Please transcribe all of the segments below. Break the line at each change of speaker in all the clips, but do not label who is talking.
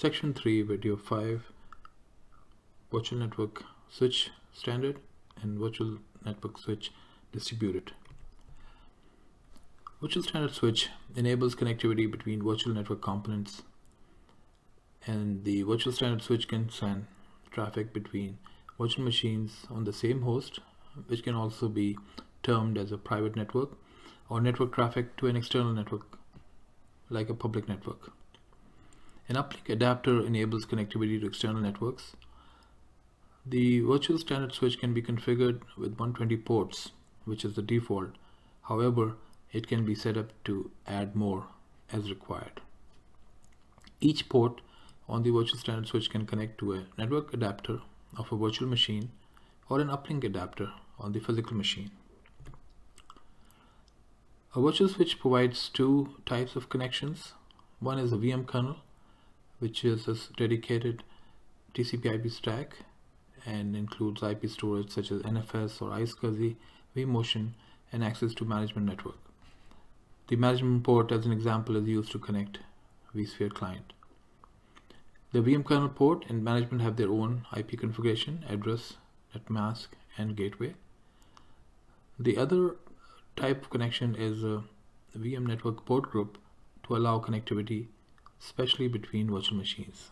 Section 3, Video 5, Virtual Network Switch Standard and Virtual Network Switch Distributed. Virtual Standard Switch enables connectivity between virtual network components and the Virtual Standard Switch can send traffic between virtual machines on the same host which can also be termed as a private network or network traffic to an external network like a public network. An uplink adapter enables connectivity to external networks. The virtual standard switch can be configured with 120 ports, which is the default. However, it can be set up to add more as required. Each port on the virtual standard switch can connect to a network adapter of a virtual machine or an uplink adapter on the physical machine. A virtual switch provides two types of connections. One is a VM kernel, which is a dedicated TCP IP stack and includes IP storage such as NFS or iSCSI, vMotion, and access to management network. The management port as an example is used to connect vSphere client. The VM kernel port and management have their own IP configuration, address, net mask, and gateway. The other type of connection is a VM network port group to allow connectivity, especially between virtual machines.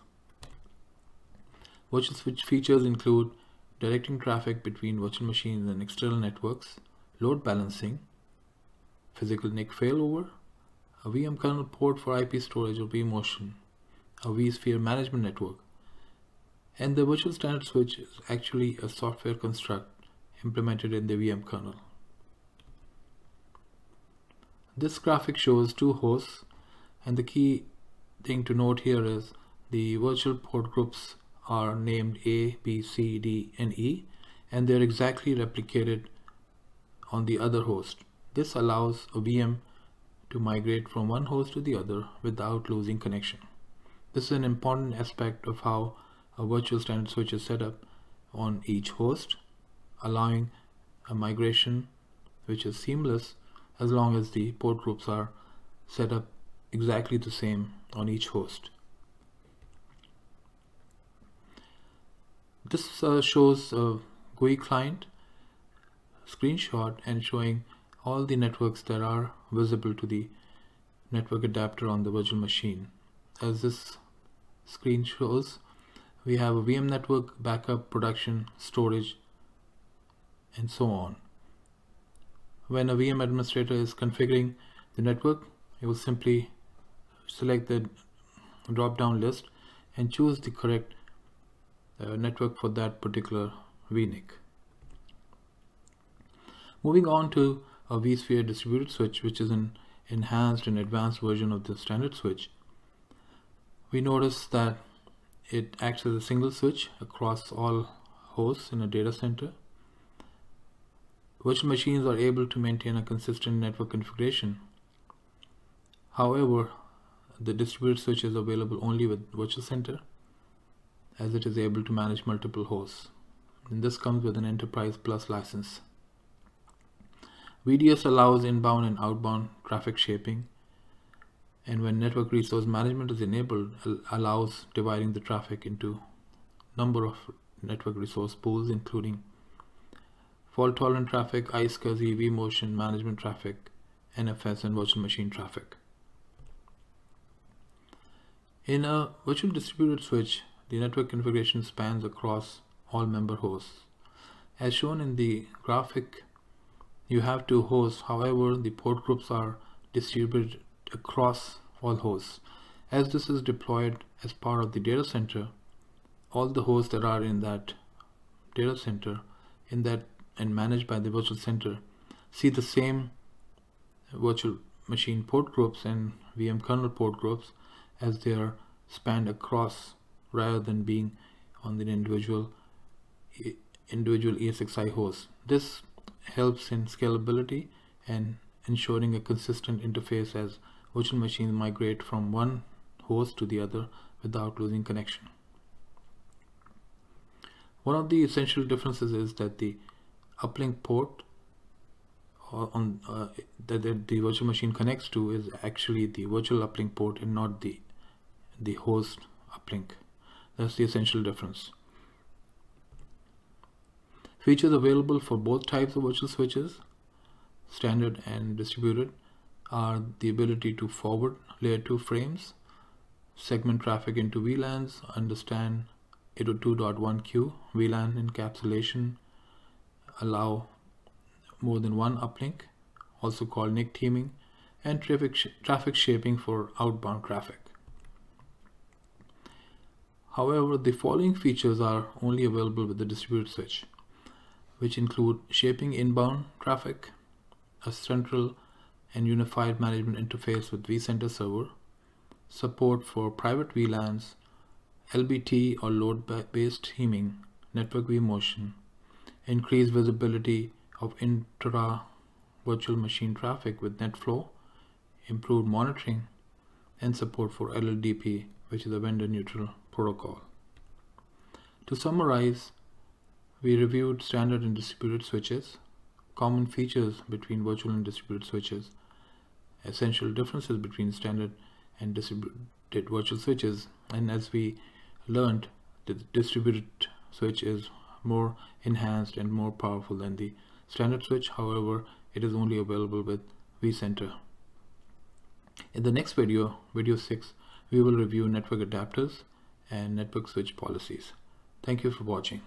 Virtual switch features include directing traffic between virtual machines and external networks, load balancing, physical NIC failover, a VM kernel port for IP storage or vMotion, a vSphere management network, and the virtual standard switch is actually a software construct implemented in the VM kernel. This graphic shows two hosts and the key thing to note here is the virtual port groups are named A, B, C, D, and E and they're exactly replicated on the other host. This allows a VM to migrate from one host to the other without losing connection. This is an important aspect of how a virtual standard switch is set up on each host, allowing a migration which is seamless as long as the port groups are set up exactly the same on each host. This uh, shows a GUI client screenshot and showing all the networks that are visible to the network adapter on the virtual machine. As this screen shows, we have a VM network, backup, production, storage, and so on. When a VM administrator is configuring the network, he will simply select the drop down list and choose the correct uh, network for that particular VNIC. Moving on to a vSphere distributed switch which is an enhanced and advanced version of the standard switch. We notice that it acts as a single switch across all hosts in a data center. Virtual machines are able to maintain a consistent network configuration. However the distributed switch is available only with virtual center as it is able to manage multiple hosts and this comes with an enterprise plus license VDS allows inbound and outbound traffic shaping and when network resource management is enabled allows dividing the traffic into number of network resource pools including fault tolerant traffic, iSCSI, vMotion, management traffic, NFS and virtual machine traffic. In a virtual distributed switch, the network configuration spans across all member hosts. As shown in the graphic you have two hosts. However the port groups are distributed across all hosts. As this is deployed as part of the data center all the hosts that are in that data center in that and managed by the virtual center see the same virtual machine port groups and VM kernel port groups as they are spanned across rather than being on the individual individual ESXi host. This helps in scalability and ensuring a consistent interface as virtual machines migrate from one host to the other without losing connection. One of the essential differences is that the uplink port uh, on uh, that the virtual machine connects to is actually the virtual uplink port and not the the host uplink. That's the essential difference. Features available for both types of virtual switches, standard and distributed, are the ability to forward layer 2 frames, segment traffic into VLANs, understand 802.1q VLAN encapsulation, allow more than one uplink, also called NIC teaming, and traffic, sh traffic shaping for outbound traffic. However, the following features are only available with the distributed switch, which include shaping inbound traffic, a central and unified management interface with vCenter server, support for private VLANs, LBT or load-based teaming, network vMotion, increased visibility of intra virtual machine traffic with NetFlow, improved monitoring, and support for LLDP, which is a vendor neutral protocol. To summarize, we reviewed standard and distributed switches, common features between virtual and distributed switches, essential differences between standard and distributed virtual switches, and as we learned, the distributed switch is more enhanced and more powerful than the standard switch. However, it is only available with vCenter. In the next video, video 6, we will review network adapters and network switch policies. Thank you for watching.